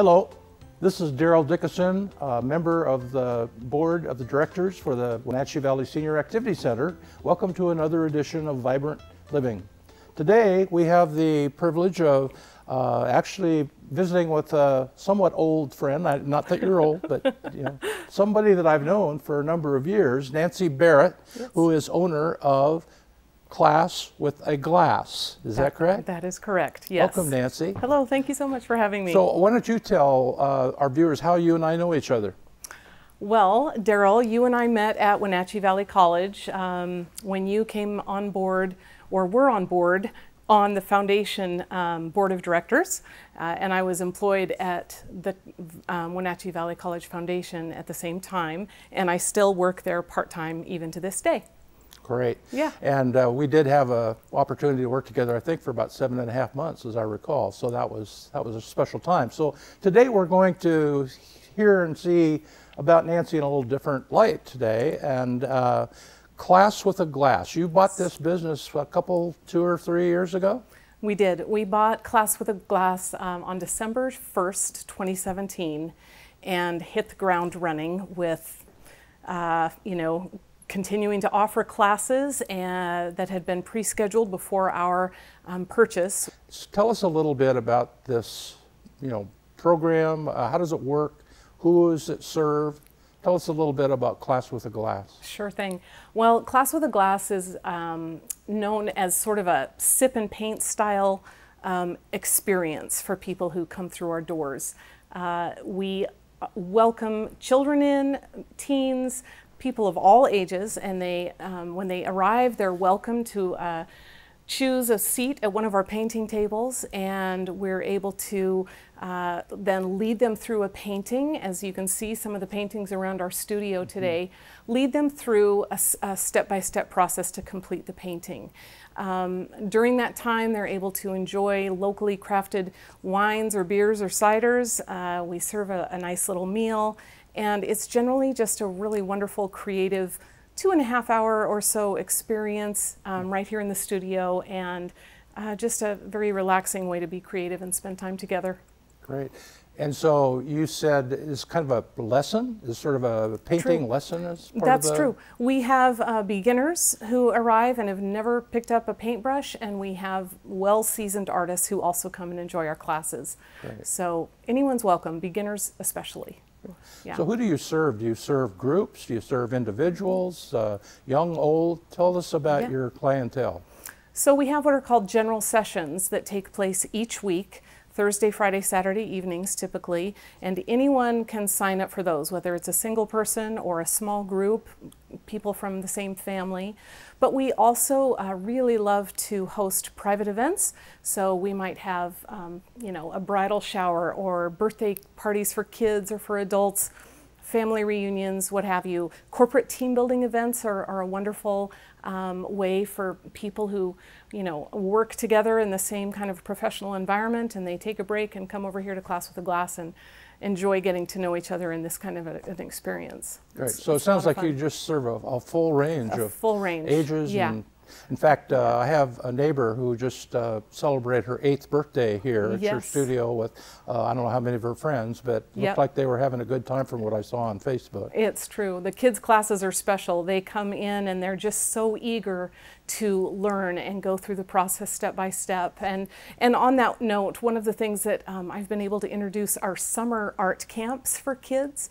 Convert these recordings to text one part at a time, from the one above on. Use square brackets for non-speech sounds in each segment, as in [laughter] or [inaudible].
Hello, this is Darrell Dickeson, a member of the board of the directors for the Wenatchee Valley Senior Activity Center. Welcome to another edition of Vibrant Living. Today we have the privilege of uh, actually visiting with a somewhat old friend, I, not that you're old, but you know, somebody that I've known for a number of years, Nancy Barrett, yes. who is owner of Class with a Glass. Is that, that, correct? That is correct, yes. Welcome, Nancy. Hello, thank you so much for having me. So why don't you tell uh, our viewers how you and I know each other? Well, Darrell, you and I met at Wenatchee Valley College um, when you came on board, or were on board, on the foundation um, board of directors, uh, and I was employed at the um, Wenatchee Valley College Foundation at the same time, and I still work there part-time even to this day. Great. Yeah. And uh, we did have a opportunity to work together, I think, for about seven and a half months, as I recall. So that was that was a special time. So today we're going to hear and see about Nancy in a little different light today. And uh, Class with a Glass. You bought this business a couple, two or three years ago? We did. We bought Class with a Glass um, on December 1st, 2017, and hit the ground running with, uh, you know, continuing to offer classes and, uh, that had been pre-scheduled before our um, purchase. Tell us a little bit about this, you know, program. Uh, how does it work? Who is it served? Tell us a little bit about Class with a Glass. Sure thing. Well, Class with a Glass is um, known as sort of a sip and paint style um, experience for people who come through our doors. Uh, we uh, welcome children in, teens, people of all ages, and they, um, when they arrive, they're welcome to uh, choose a seat at one of our painting tables and we're able to uh, then lead them through a painting. As you can see some of the paintings around our studio today, mm -hmm. lead them through a step-by-step -step process to complete the painting. Um, during that time, they're able to enjoy locally crafted wines or beers or ciders. Uh, we serve a, a nice little meal and it's generally just a really wonderful creative two and a half hour or so experience um, right here in the studio and uh, just a very relaxing way to be creative and spend time together. Great. And so you said it's kind of a lesson, is sort of a painting true. lesson as part That's of the... true. We have uh, beginners who arrive and have never picked up a paintbrush, and we have well-seasoned artists who also come and enjoy our classes. Great. So anyone's welcome, beginners especially. Yeah. So who do you serve? Do you serve groups? Do you serve individuals, uh, young, old? Tell us about yeah. your clientele. So we have what are called general sessions that take place each week. Thursday, Friday, Saturday evenings typically, and anyone can sign up for those, whether it's a single person or a small group, people from the same family. But we also uh, really love to host private events, so we might have, um, you know, a bridal shower or birthday parties for kids or for adults family reunions, what have you. Corporate team building events are, are a wonderful um, way for people who, you know, work together in the same kind of professional environment and they take a break and come over here to class with a glass and enjoy getting to know each other in this kind of a, an experience. Great. It's, so it sounds like you just serve a, a full range a of full range. ages yeah. and in fact, uh, I have a neighbor who just uh, celebrated her eighth birthday here at yes. your studio with uh, I don't know how many of her friends, but yep. looked like they were having a good time from what I saw on Facebook. It's true. The kids' classes are special. They come in and they're just so eager to learn and go through the process step by step. And, and on that note, one of the things that um, I've been able to introduce are summer art camps for kids.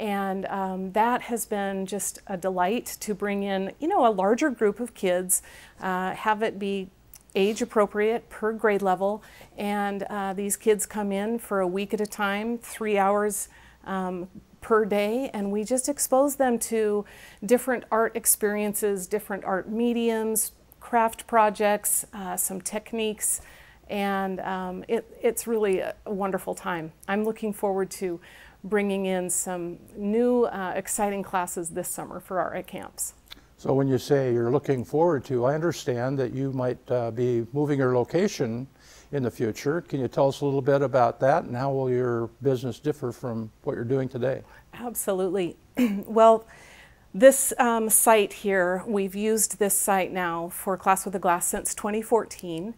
And um, that has been just a delight to bring in, you know, a larger group of kids, uh, have it be age appropriate per grade level. And uh, these kids come in for a week at a time, three hours um, per day, and we just expose them to different art experiences, different art mediums, craft projects, uh, some techniques, and um, it, it's really a wonderful time. I'm looking forward to bringing in some new uh, exciting classes this summer for our camps. So when you say you're looking forward to, I understand that you might uh, be moving your location in the future. Can you tell us a little bit about that and how will your business differ from what you're doing today? Absolutely. [clears throat] well, this um, site here, we've used this site now for Class with a Glass since 2014.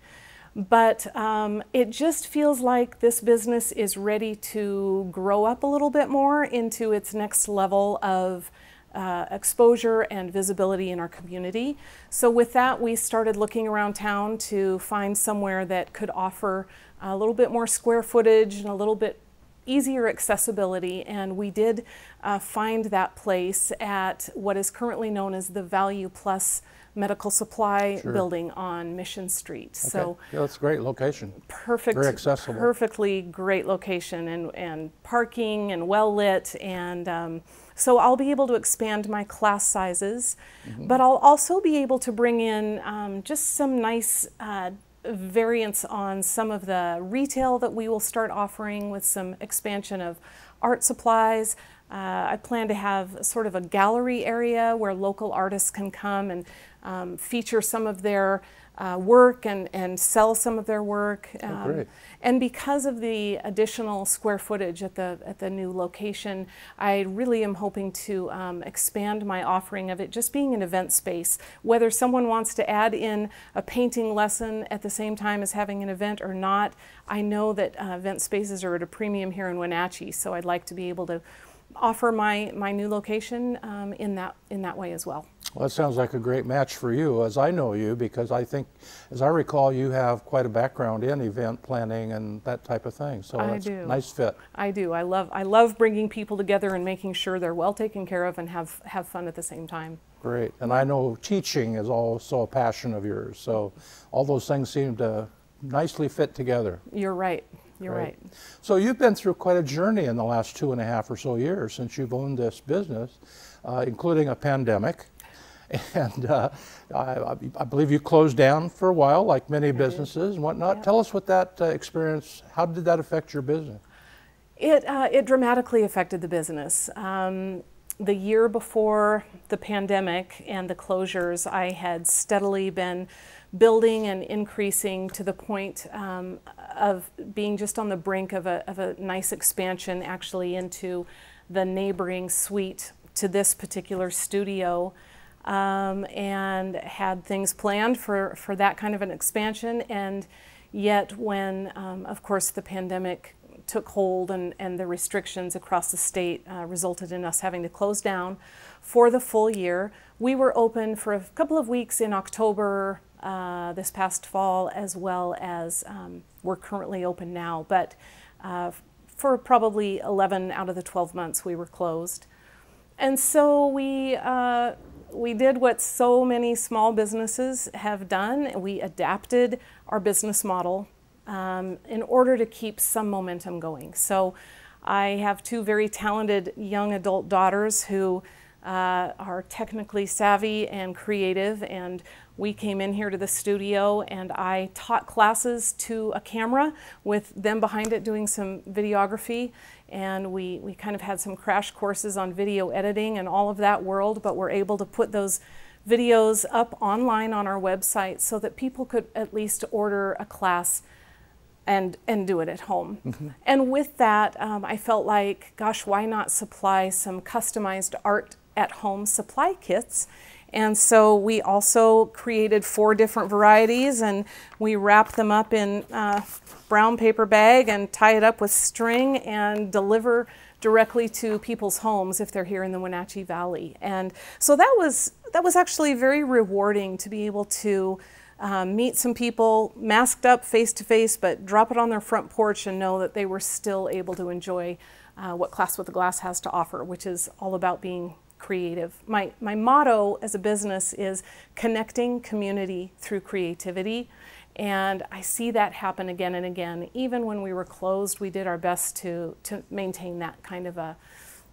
But um, it just feels like this business is ready to grow up a little bit more into its next level of uh, exposure and visibility in our community. So, with that, we started looking around town to find somewhere that could offer a little bit more square footage and a little bit easier accessibility. And we did uh, find that place at what is currently known as the Value Plus medical supply sure. building on Mission Street. Okay. So yeah, that's a great location. Perfect. Very accessible. Perfectly great location and, and parking and well lit and um, so I'll be able to expand my class sizes, mm-hmm. but I'll also be able to bring in um, just some nice uh, variants on some of the retail that we will start offering with some expansion of art supplies, uh, I plan to have sort of a gallery area where local artists can come and um, feature some of their uh, work and, and sell some of their work. Oh, um, oh, and because of the additional square footage at the, at the new location, I really am hoping to um, expand my offering of it just being an event space. Whether someone wants to add in a painting lesson at the same time as having an event or not, I know that uh, event spaces are at a premium here in Wenatchee, so I'd like to be able to offer my, my new location um, in, that, in that way as well. Well, that sounds like a great match for you, as I know you, because I think, as I recall, you have quite a background in event planning and that type of thing. So I do. nice fit. I do. I love I love bringing people together and making sure they're well taken care of and have have fun at the same time. Great. And I know teaching is also a passion of yours. So all those things seem to nicely fit together. You're right. You're right. right. So you've been through quite a journey in the last two and a half or so years since you've owned this business, uh, including a pandemic. [laughs] And uh, I, I, believe you closed down for a while, like many businesses and whatnot. Yeah. Tell us what that uh, experience, how did that affect your business? It, uh, it dramatically affected the business. Um, the year before the pandemic and the closures, I had steadily been building and increasing to the point um, of being just on the brink of a, of a nice expansion actually into the neighboring suite to this particular studio um, and had things planned for, for that kind of an expansion. And yet, when, um, of course, the pandemic took hold and, and the restrictions across the state uh, resulted in us having to close down for the full year, we were open for a couple of weeks in October uh, this past fall, as well as um, we're currently open now. But uh, for probably 11 out of the 12 months, we were closed. And so we, uh, we did what so many small businesses have done. We adapted our business model um, in order to keep some momentum going. So I have two very talented young adult daughters who uh, are technically savvy and creative and we came in here to the studio and I taught classes to a camera with them behind it doing some videography and we, we kind of had some crash courses on video editing and all of that world but we're able to put those videos up online on our website so that people could at least order a class and and do it at home. Mm-hmm. And with that, um, I felt like, gosh, why not supply some customized art at home supply kits? And so we also created four different varieties and we wrap them up in a brown paper bag and tie it up with string and deliver directly to people's homes if they're here in the Wenatchee Valley. And so that was that was actually very rewarding to be able to um, meet some people masked up face to face, but drop it on their front porch and know that they were still able to enjoy uh, what Class with a Glass has to offer, which is all about being creative. My, my motto as a business is connecting community through creativity. And I see that happen again and again. Even when we were closed, we did our best to, to maintain that kind of a,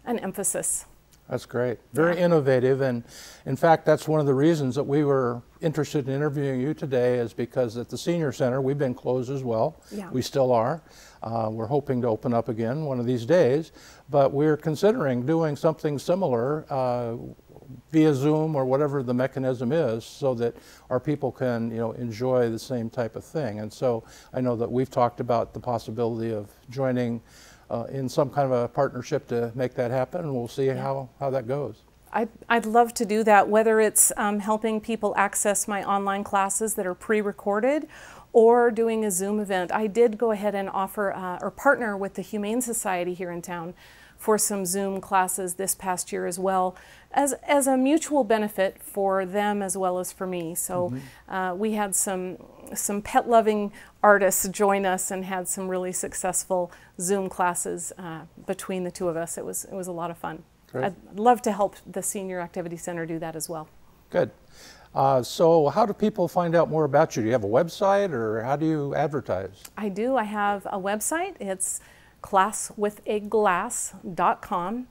an emphasis. That's great. Very yeah. innovative. And in fact, that's one of the reasons that we were interested in interviewing you today is because at the Senior Center, we've been closed as well. Yeah. We still are. Uh, we're hoping to open up again one of these days. But we're considering doing something similar uh, via Zoom or whatever the mechanism is so that our people can you know, enjoy the same type of thing. And so I know that we've talked about the possibility of joining uh, in some kind of a partnership to make that happen, and we'll see yeah. how, how that goes. I'd, I'd love to do that, whether it's um, helping people access my online classes that are pre recorded or doing a Zoom event. I did go ahead and offer uh, or partner with the Humane Society here in town for some Zoom classes this past year as well, as, as a mutual benefit for them as well as for me. So mm-hmm. uh, we had some, some pet loving artists join us and had some really successful Zoom classes uh, between the two of us. It was, it was a lot of fun. Great. I'd love to help the Senior Activity Center do that as well. Good. Uh, so, how do people find out more about you? Do you have a website or how do you advertise? I do. I have a website. It's classwithaglass.com.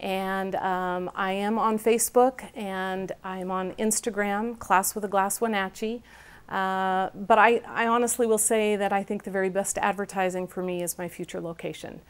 And um, I am on Facebook and I'm on Instagram, Class with a Glass Wenatchee. Uh, but I, I, honestly will say that I think the very best advertising for me is my future location.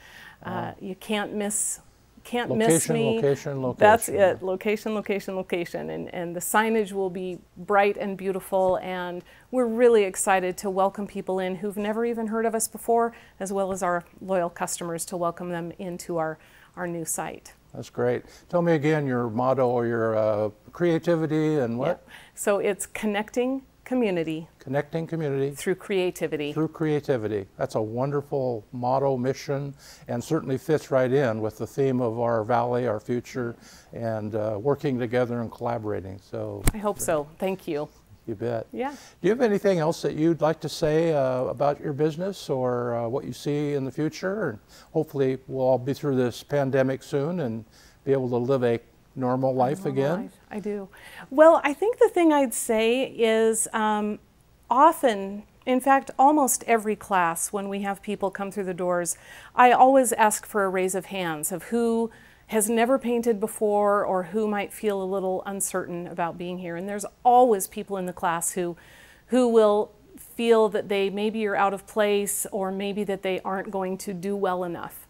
Uh, you can't miss can't location, miss me. Location, location, That's it. Location, location, location. And, and the signage will be bright and beautiful. And we're really excited to welcome people in who've never even heard of us before, as well as our loyal customers to welcome them into our, our new site. That's great. Tell me again your motto or your uh, creativity and what? So it's connecting community. Connecting community. Through creativity. Through creativity. That's a wonderful motto, mission, and certainly fits right in with the theme of our valley, our future, and uh, working together and collaborating. So I hope so. Thank you. You bet. Yeah. Do you have anything else that you'd like to say uh, about your business or uh, what you see in the future? And hopefully, we'll all be through this pandemic soon and be able to live a normal life normal again? Life. I do. Well, I think the thing I'd say is um, often, in fact, almost every class, when we have people come through the doors, I always ask for a raise of hands of who has never painted before or who might feel a little uncertain about being here. And there's always people in the class who, who will feel that they maybe are out of place or maybe that they aren't going to do well enough.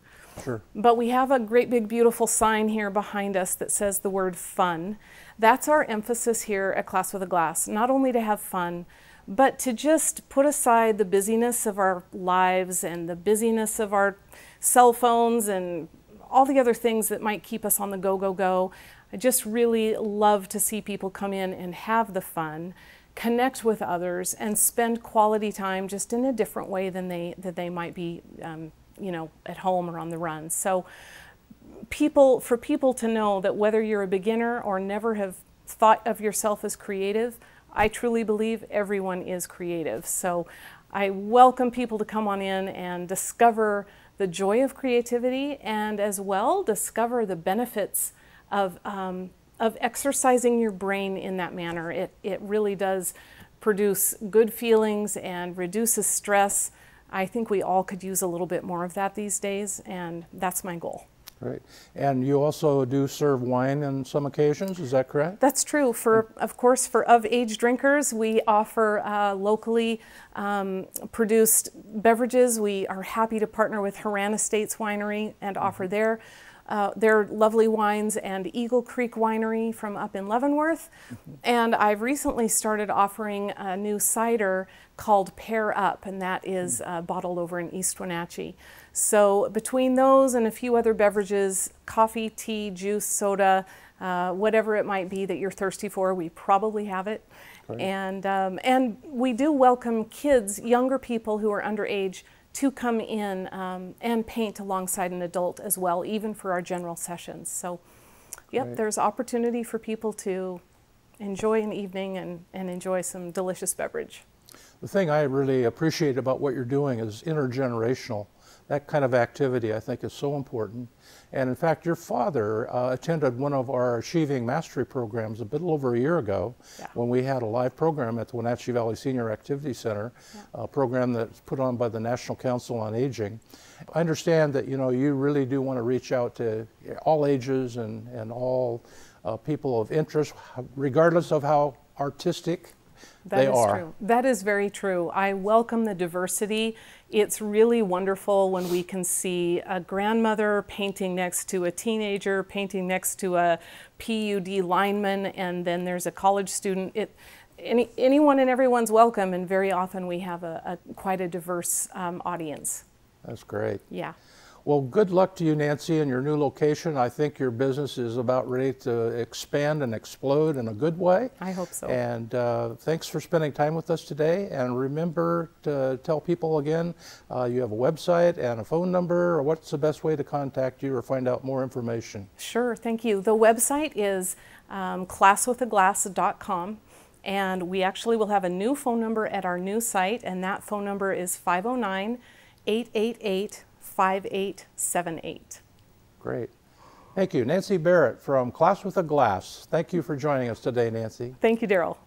Sure. But we have a great big beautiful sign here behind us that says the word fun. That's our emphasis here at Class with a Glass, not only to have fun, but to just put aside the busyness of our lives and the busyness of our cell phones and all the other things that might keep us on the go, go, go. I just really love to see people come in and have the fun, connect with others, and spend quality time just in a different way than they, that they might be um, you know, at home or on the run. So people, for people to know that whether you're a beginner or never have thought of yourself as creative, I truly believe everyone is creative. So I welcome people to come on in and discover the joy of creativity and as well discover the benefits of, um, of exercising your brain in that manner. It, it really does produce good feelings and reduces stress I think we all could use a little bit more of that these days, and that's my goal. Right. And you also do serve wine on some occasions, is that correct? That's true. For, of course, for of age drinkers, we offer uh, locally um, produced beverages. We are happy to partner with Horan Estates Winery and offer mm-hmm. their uh, their lovely wines and Eagle Creek Winery from up in Leavenworth. Mm-hmm. And I've recently started offering a new cider called Pear Up, and that is mm. uh, bottled over in East Wenatchee. So between those and a few other beverages, coffee, tea, juice, soda, uh, whatever it might be that you're thirsty for, we probably have it. And, um, and we do welcome kids, younger people who are underage, to come in um, and paint alongside an adult as well, even for our general sessions. So, yep, there's opportunity for people to enjoy an evening and, and enjoy some delicious beverage. The thing I really appreciate about what you're doing is intergenerational. That kind of activity I think is so important. And in fact, your father uh, attended one of our Aging Mastery programs a bit over a year ago yeah. when we had a live program at the Wenatchee Valley Senior Activity Center, yeah. a program that's put on by the National Council on Aging. I understand that you know you really do want to reach out to all ages and, and all uh, people of interest, regardless of how artistic that they are. True. That is very true. I welcome the diversity. It's really wonderful when we can see a grandmother painting next to a teenager, painting next to a PUD lineman, and then there's a college student. It, any, anyone and everyone's welcome, and very often we have a, a quite a diverse um, audience. That's great. Yeah. Well, good luck to you, Nancy, in your new location. I think your business is about ready to expand and explode in a good way. I hope so. And uh, thanks for spending time with us today. And remember to tell people again uh, you have a website and a phone number, or what's the best way to contact you or find out more information? Sure, thank you. The website is um, classwithaglass.com. And we actually will have a new phone number at our new site, and that phone number is 509 888 5878. Great. Thank you. Nancy Barrett from Class with a Glass. Thank you for joining us today, Nancy. Thank you, Darrell.